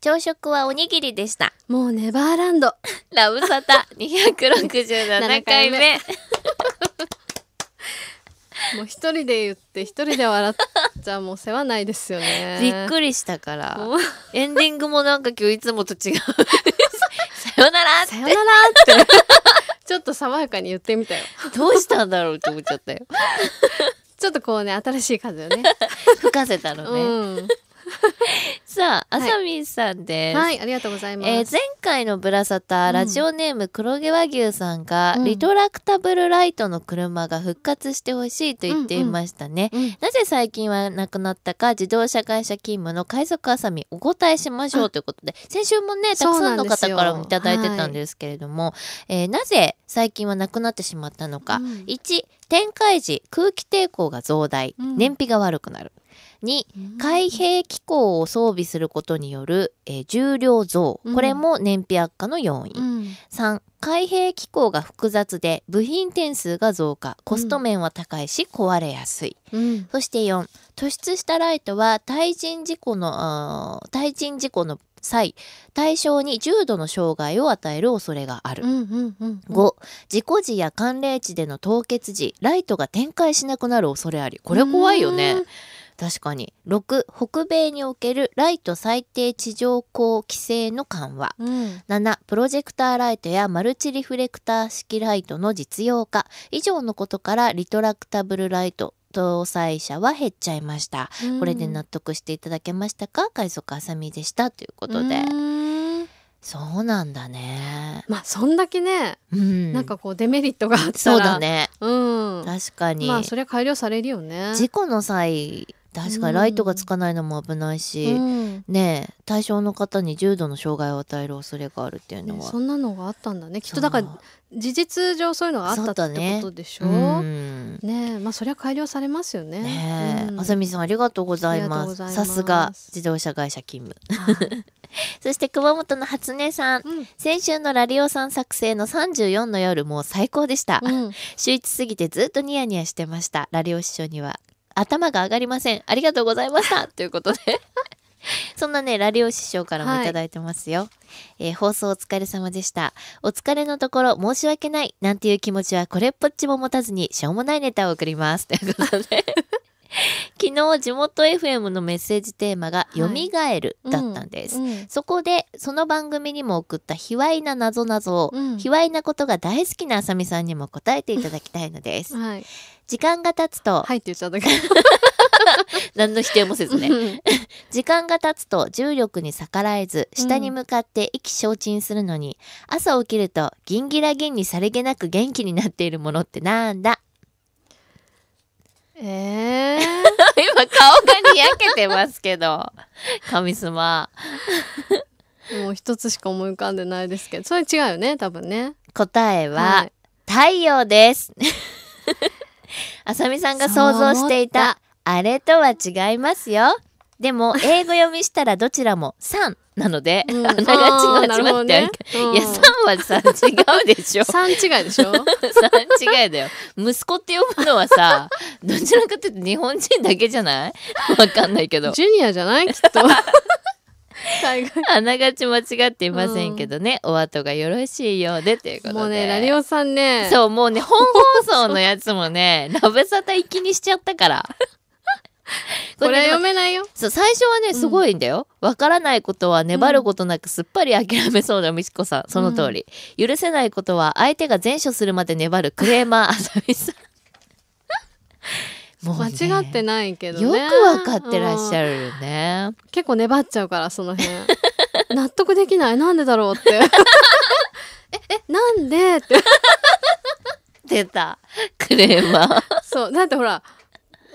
朝食はおにぎりでした。もうネバーランド。ラブサタ267回目。もう一人で言って一人で笑っちゃもう世話ないですよね。びっくりしたから。エンディングもなんか今日いつもと違う。さよならさよならって。ちょっと爽やかに言ってみたよ。どうしたんだろうって思っちゃったよ。ちょっとこうね、新しい風をね。吹かせたのね。うん。さあ、あはい。さみんさんです。はい、ありがとうございます。えー前回のブラサタ、うん。ラジオネーム黒毛和牛さんが、うん。リトラクタブルライトの車が復活してほしいと言っていましたね。うんなぜ最近はなくなったか自動車会社勤務の海賊あさみお答えしましょうということで先週もねたくさんの方からもいただいてたんですけれども、えーなぜ最近はなくなってしまったのか、うん。1展開時空気抵抗が増大、うん。燃費が悪くなる2開閉機構を装備することによる、えー重量増。うん。これも燃費悪化の要因、うん。3開閉機構が複雑で部品点数が増加。コスト面は高いし壊れやすい、うん。そして4突出したライトは対人事故の対人事故の際対象に重度の障害を与える恐れがある、うんうんうん。5事故時や寒冷地での凍結時ライトが展開しなくなる恐れあり。これ怖いよね。うん確かに。6北米におけるライト最低地上光規制の緩和。うん。7プロジェクターライトやマルチリフレクター式ライトの実用化。以上のことからリトラクタブルライト搭載車は減っちゃいました、これで納得していただけましたか？海賊あさみでした。ということで、うん。そうなんだね。まあそんだけね、うん。なんかこうデメリットがあったら。そうだね。うん。確かに、まあそれは改良されるよね。事故の際確かにライトがつかないのも危ないし、うん。ねえ対象の方に重度の障害を与える恐れがあるっていうのねは、そんなのがあったんだね。きっとだから事実上そういうのがあったってことでしょ？うん。ねえまあそれは改良されますよね。ねえ、うん。あさみさんありがとうございます。さすが自動車会社勤務はい。そして熊本の初音さん。うん。先週のラリオさん作成の34の夜もう最高でした、うん。週一すぎてずっとニヤニヤしてました。ラリオ師匠には頭が上がりません。ありがとうございました。ということで。そんなねラリオ師匠からもいただいてますよ、えー放送お疲れ様でした。お疲れのところ申し訳ない。なんていう気持ちはこれっぽっちも持たずにしょうもないネタを送ります。ということで 昨日地元 FM のメッセージテーマが「い。よみがえる」だったんです、うんそこでその番組にも送った卑猥な謎々を、うん。卑猥なことが大好きなあさみさんにも答えていただきたいのです。はい。時間が経つと、はいって言っちゃったけ 何の否定もせずどね。時間が経つと重力に逆らえず、下に向かって意気消沈するのに、朝起きるとギンギラギンにさりげなく元気になっているものってなんだ？ええ 今顔がにやけてますけど。神様。もう一つしか思い浮かんでないですけどそれ違うよね多分ね答えは、はい太陽です。あさみさんが想像していた、あれとは違いますよ。でも、英語読みしたらどちらも3なので、うんあながちあーなるほど間違ってあるねいや、3はさ、違うでしょ。三違いでしょ？3違いだよ。息子って呼ぶのはさ、どちらかというと日本人だけじゃない？わかんないけど。ジュニアじゃない？きっと あながち間違っていませんけどね、お後がよろしいようでということで。もうねラリオさんねそう、もうね、本放送のやつもね、ラブサタ行きにしちゃったから。これね読めないよそう、最初はね、すごいんだよ。わ、からないことは粘ることなくすっぱり諦めそうなみちこさん。その通り。許せないことは相手が前処するまで粘るクレーマーあさみさん。もうね間違ってないけどねよくわかってらっしゃるよね。結構粘っちゃうからその辺 納得できないなんでだろうってええなんでって出た。クレーマー。そうだってほら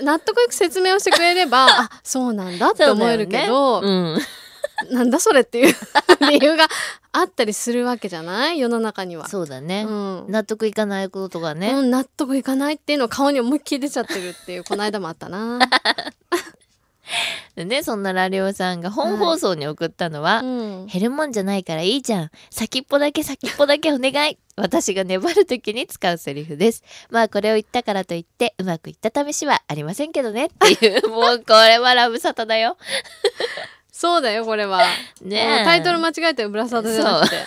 納得いく説明をしてくれれば あそうなんだって思えるけど、そうだよねなんだそれっていう 理由があったりするわけじゃない？世の中にはうん。。そうだね。うん納得いかないことがね。うん、納得いかないっていうのを顔に思いっきり出ちゃってるっていうこの間もあったな。でね、そんなラリオさんが本放送に送ったのは、うん、減るもんじゃないからいいじゃん。先っぽだけ先っぽだけお願い。私が粘る時に使うセリフです。まあこれを言ったからといってうまくいった試しはありませんけどねっていう、もうこれはラブサタだよ。そうだよこれはねえタイトル間違えてブラサードじゃなくて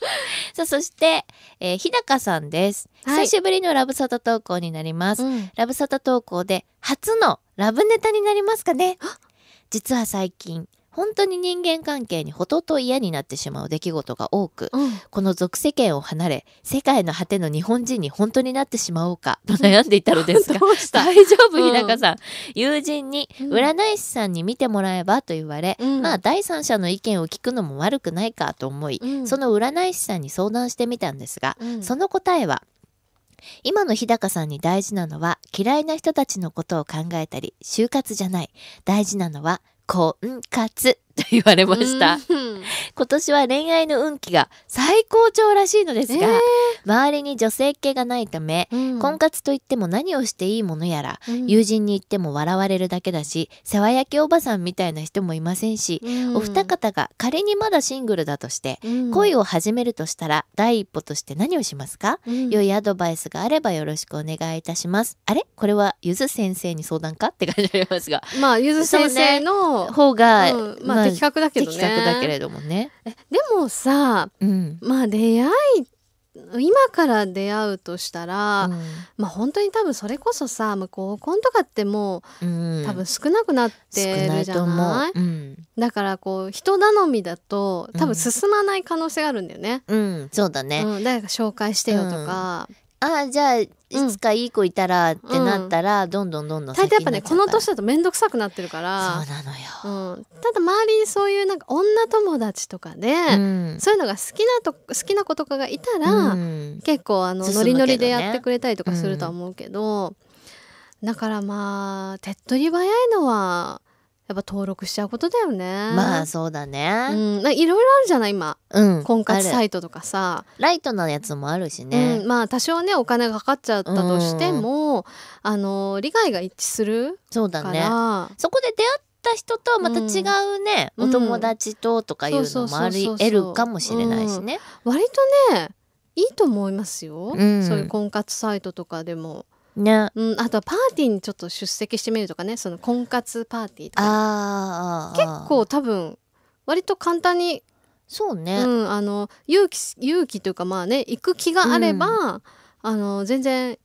さあ、そして、えー日高さんです。はい久しぶりのラブサタ投稿になります。うんラブサタ投稿で初のラブネタになりますかね実は最近、本当に人間関係にほとと嫌になってしまう出来事が多く、うん。この属世間を離れ、世界の果ての日本人に本当になってしまおうか、と悩んでいたのですが、大丈夫、うん。日高さん。友人に、うん。占い師さんに見てもらえばと言われ、うん。まあ、第三者の意見を聞くのも悪くないかと思い、うん。その占い師さんに相談してみたんですが、うん。その答えは、今の日高さんに大事なのは嫌いな人たちのことを考えたり就活じゃない。大事なのは婚活と言われました、今年は恋愛の運気が最高潮らしいのですが、えー。周りに女性っ気がないため、うん。婚活といっても何をしていいものやら、うん。友人に言っても笑われるだけだし世話焼きおばさんみたいな人もいませんし、うん。お二方が仮にまだシングルだとして、うん。恋を始めるとしたら第一歩として何をしますか、うん。良いアドバイスがあればよろしくお願いいたします。あれ？これはゆず先生に相談か？って感じありますが。まあゆず先生の、方が、うん。まあ的確だけどね。的確だけれどもね。でもさうん。まあ出会い今から出会うとしたら、まあ本当に多分それこそさ向こう婚とかってもうん。う多分少なくなってるじゃない、う。うん。だからこう人頼みだと多分進まない可能性があるんだよね。うん、そうだね。うん、誰か紹介してよとか、ああ、じゃあ、いつかいい子いたらってなったら、どんどんどんどん大抵やっぱねこの年だだと面倒くさくなってるから。そうなのよ。うん、ただ周りにそういうなんか女友達とかで、うん。そういうのが好きなと好きな子とかがいたら、うん。結構あのノリノリでやってくれたりとかするとは思うけど、だからまあ手っ取り早いのはやっぱ登録しちゃうことだよね。まあ、そうだうね。ん、なんかいろいろあるじゃない今うん。婚活サイトとかさ、ライトなやつもあるしうねん、。まあ多少ねお金がかかっちゃったとしても、あの理解が一致するかそうだね。ら、そこで出会った人とはまた違うね、うんお友達ととかいうのもあり得るかもしれないしね。割とねいいと思いますよ、うんそういう婚活サイトとかでも。ね。うん、あとはパーティーにちょっと出席してみるとかねその婚活パーティーとかあーあー。結構多分割と簡単に、そうね。うん、あの勇気勇気というかまあね行く気があれば、あの全然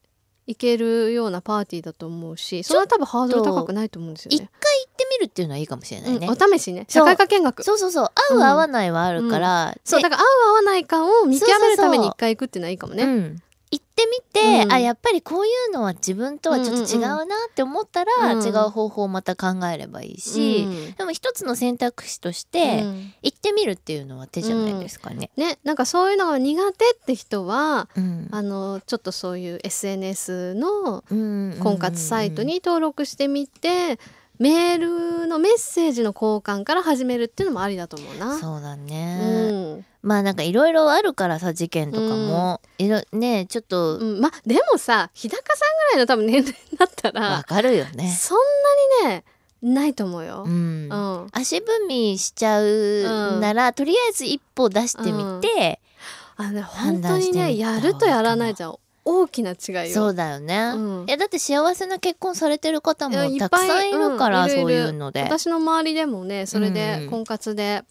行けるようなパーティーだと思うしそれは多分ハードル高くないと思うんですよ一回行ね。ってみるっていうのはいいかもしれないね。うん、お試しね社会科見学そうそうそう。合う合わないはあるから。でそうだから合う合わないかを見極めるために一回行くっていうのはいいかもね。ってみて、うん。あやっぱりこういうのは自分とはちょっと違うなって思ったら、うん。違う方法をまた考えればいいし、うん。でも一つの選択肢として、うん。行ってみるっていうのは手じゃないですかね。ね、なんかそういうのが苦手って人はうん。あのちょっとそういう SNS のうん。婚活サイトに登録してみて、メールのメッセージの交換から始めるっていうのもありだと思うな。そうだうね、ん。まあなんかいろいろあるからさ事件とかも、いろねちょっと。うん、までもさ日高さんぐらいの多分年齢だったわらかるよね。そんなにねないと思うよ。う。ん。うん。足踏みしちゃうなら、とりあえず一歩出してみて、あのね判本当にねやるとやらないじゃん大きな違いよ。そうだよね、うん。いやだって幸せな結婚されてる方もたくさんいるから、そういうので。私の周りでもねそれうん。で婚活で、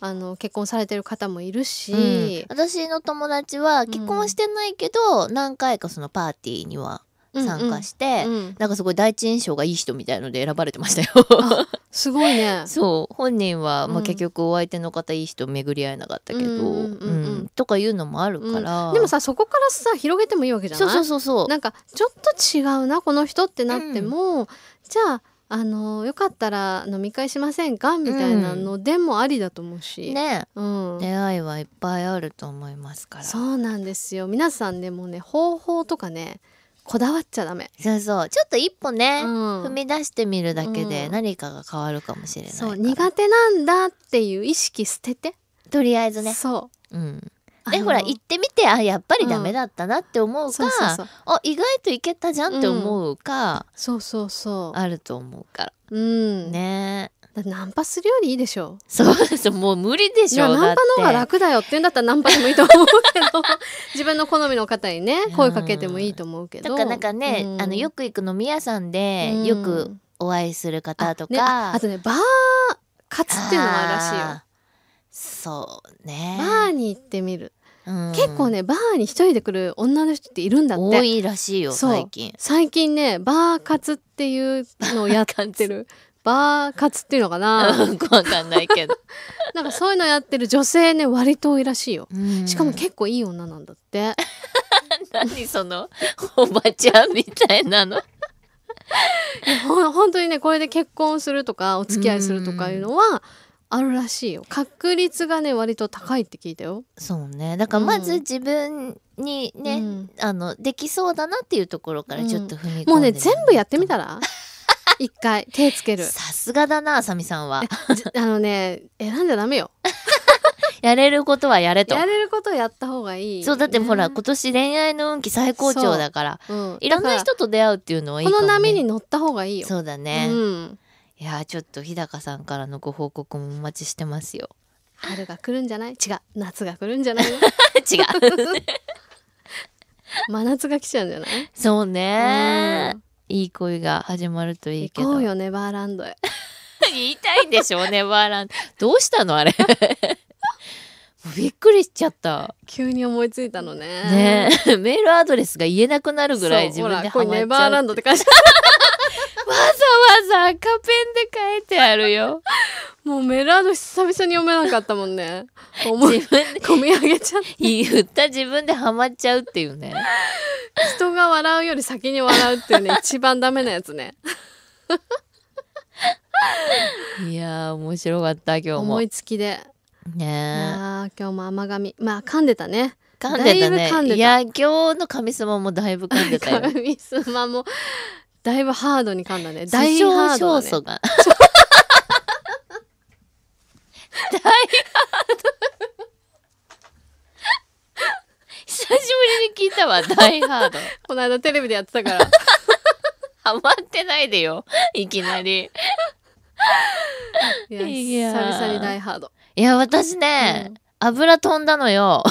あの結婚されてる方もいるし、うん。私の友達は結婚はしてないけど、何回かそのパーティーには参加して、うん。うんなんかすごい第一印象がいい人みたいので選ばれてましたよ。あすごいね。そう。本人は、まあ、うん。結局お相手の方いい人巡り合えなかったけど、うんうんうんうん。うん。とかいうのもあるから、でもさそこからさ広げてもいいわけじゃない？そうそうそうそう。なんかちょっと違うなこの人ってなっても、じゃああのよかったら飲み会しませんか？みたいなのでもありだと思うし、ね。うん。出会いはいっぱいあると思いますから。そそうなんですよ。皆さんでもね方法とかねこだわっちゃダメ。うそう。ちょっと一歩ね、うん。踏み出してみるだけでうん。何かが変わるかもしれないから。そう苦手なんだっていう意識捨てて、とりあえずね。そう。うん。でほら行ってみてあやっぱりダメだったなって思うか、そうそうそう。あ意外といけたじゃんって思うか、そうそうそう。あると思うから。うん。ねナンパするよりいいでしょ。そうですよ。もう無理でいやしょナンパの方が楽だよって言うんだったらナンパでもいいと思うけど。自分の好みの方にね声かけてもいいと思うけど。だからなんかね、うん。あのよく行く飲み屋さんで、うん。よくお会いする方とか、ねああとねバー活っていうのもあるらしいよ。そうね。バーに行ってみる、うん。結構ねバーに一人で来る女の人っているんだって。多いらしいよ最近。最近ねバー活っていうのをやってるバー活っていうのかな。うんわかんないけど、なんかそういうのやってる女性ね割と多いらしいよ。うん。しかも結構いい女なんだって。何その？おばちゃんみたいなの？ほん本当にねこれで結婚するとかお付き合いするとかいうのはあるらしいよ。確率がね割と高いって聞いたよ、そうね。だからまず自分にね、うん。あのできそうだなっていうところからちょっと踏み込んでみるもうね全部やってみたら？一回手つける。さすがだなあさみさんは。じあのね選んじゃダメよ。やれることはやれと。やれることやった方がいい。そうだってほらね今年恋愛の運気最高潮だからうん、いろんな人と出会うっていうのはいいらこの波に乗った方がいいよ。そうだね、うん、いやーちょっと日高さんからのご報告もお待ちしてますよ。春が来るんじゃない？違う。夏が来るんじゃない？違う。真夏が来ちゃうんじゃない？そうね、いい恋が始まるといいけど。行こうよネバーランドへ。言いたいんでしょネバーランド。どうしたのあれ？びっくりしちゃった。急に思いついたのね。ねえ。メールアドレスが言えなくなるぐらい自分でハほらこれネマっちゃう。バーランドって書いてわざわざ赤ペンで書いてあるよ。もうメールアド久々に読めなかったもんね。自分で。込み上げちゃって 言った自分でハマっちゃうっていうね。人が笑うより先に笑うっていうね 一番ダメなやつね。いやー面白かった今日も。思いつきで。いねやー今日も甘噛み。まあ噛んでたね。え噛んでたね。だいぶ噛んでた。いや今日の神様もだいぶ噛んでたよ。噛みすまもだいぶハードに噛んだね。大大ハードだね。が大ハード。久しぶりに聞いたわ大ハード。この間テレビでやってたから。ハマってないでよ。いきなり。いやいやー久々に大ハード。いや私ね、油飛んだのよ。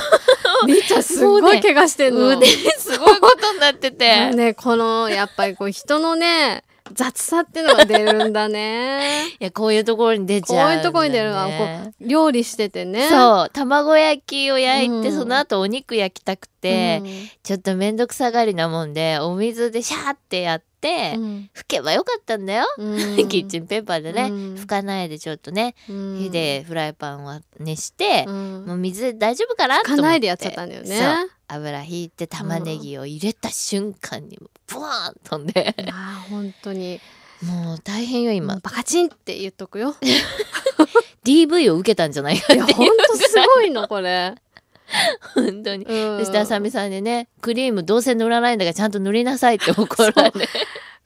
みーちゃんすごい怪我してんの。腕すごいことになってて、ねこのやっぱりこう人のね雑さっていうのが出るんだね。いやこういうところに出ちゃうね、こういうところに出るわこう料理しててね。そう卵焼きを焼いて、うん。その後お肉焼きたくて、うん。ちょっとめんどくさがりなもんでお水でシャーってやって、うん。拭けばよかったんだよ、うん。キッチンペーパーでね、うん。拭かないでちょっとね、うん。火でフライパンは熱して、うん。もう水で大丈夫かな？と拭思って。かないでやっちゃったんだよね油ひいて玉ねぎを入れた瞬間にブワーン飛んで。あー本当に。もう大変よ今、バカチンって言っとくよ。DV を受けたんじゃないかって本当すごいのこれ、本当に。うん。そしてあさみさんにねクリームどうせ塗らないんだからちゃんと塗りなさいって怒られ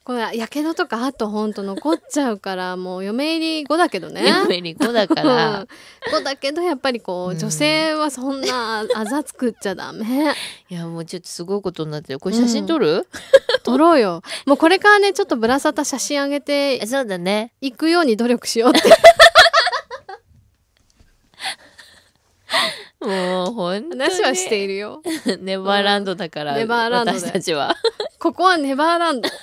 これやけどとかあと本当残っちゃうからもう嫁入り後だけどね。嫁に子だから。うん子だけどやっぱりこう、うん。女性はそんなあざ作っちゃダメ。いやもうちょっとすごいことになってる。これ写真撮る、撮ろうよ。もうこれからねちょっとぶら下がった写真あげてそうだねいくように努力しようって。もう本当に。話はしているよ。ネバーランドだから、ネバーランドで。私たちは。ここはネバーランド